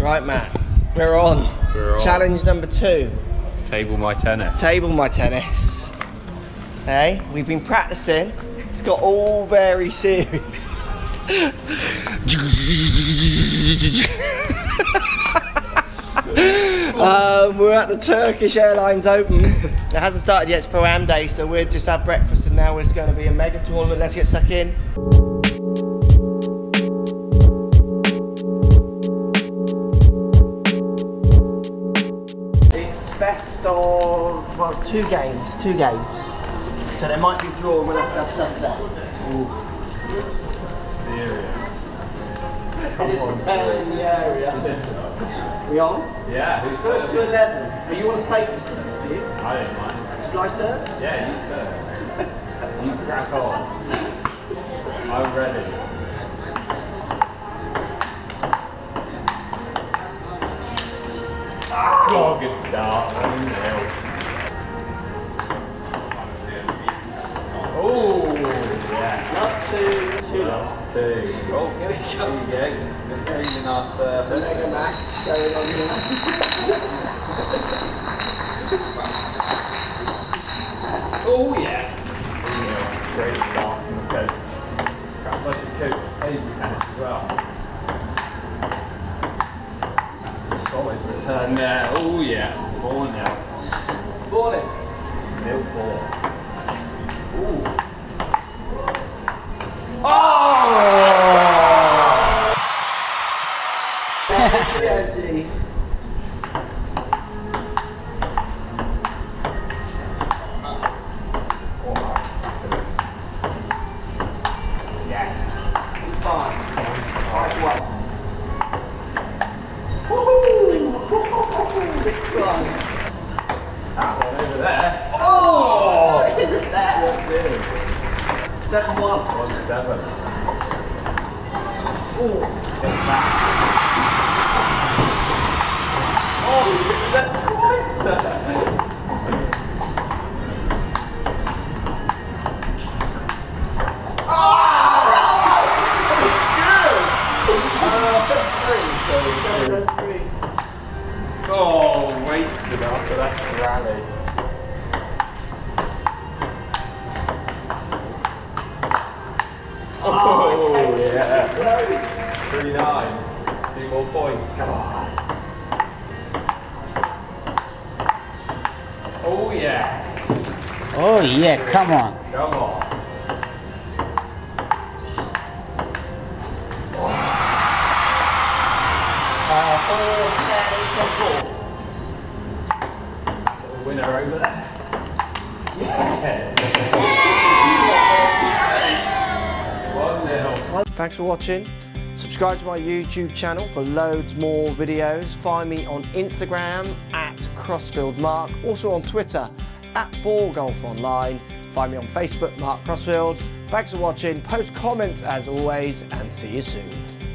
Right, Matt. We're on. We're on. Challenge number two. Table my tennis. Table my tennis. Hey, we've been practicing. It's got all very serious. um, we're at the Turkish Airlines Open. It hasn't started yet, it's Pro Am Day, so we'll just have breakfast and now it's going to be a mega tournament. Let's get stuck in. Best of, well, two games, two games. So there might be a draw, we'll have to have sunset. Serious. It is prepared in the area. We on? Yeah, First to 11. Are you want to play for some, do you? I don't mind. Shall I serve? Yeah, you serve. you crack on. I'm ready. Oh, good start. Oh, yeah. Up to two. Up two. Oh, here we go. There you go. Just cleaning our surface. Mega match going on here. Oh yeah. Yeah, great start from the coach. Of coach table tennis as well. That's a solid return uh, there. Oh yeah. Four now. Ball it. Nil four. Ooh. Oh! Yeah, G. Yes. Fine. Alright, one. Woohoo! Big one. That one over there. Oh! Look at that. What's in? Seven one. One seven. Oh, back. oh, look at that twice. Oh, wasted after that rally. Oh, okay. yeah. Three nine. Two more points. Come on. Oh yeah. Oh yeah, come on. Come on. Uh, four, ten, four. Winner over there. Yeah. Thanks for watching. Subscribe to my YouTube channel for loads more videos. Find me on Instagram at CrossfieldMark, also on Twitter at 4Golf Online. Find me on Facebook, Mark Crossfield. Thanks for watching. Post comments as always, and see you soon.